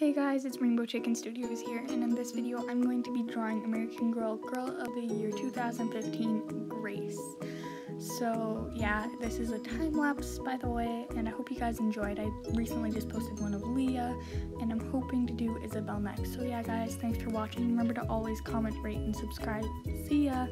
Hey guys, it's Rainbow Chicken Studios here, and in this video I'm going to be drawing American Girl Girl of the Year 2015 Grace. So yeah, this is a time lapse by the way, and I hope you guys enjoyed. I recently just posted one of Leah, and I'm hoping to do Isabel next. So yeah guys, thanks for watching. Remember to always comment, rate, and subscribe. See ya!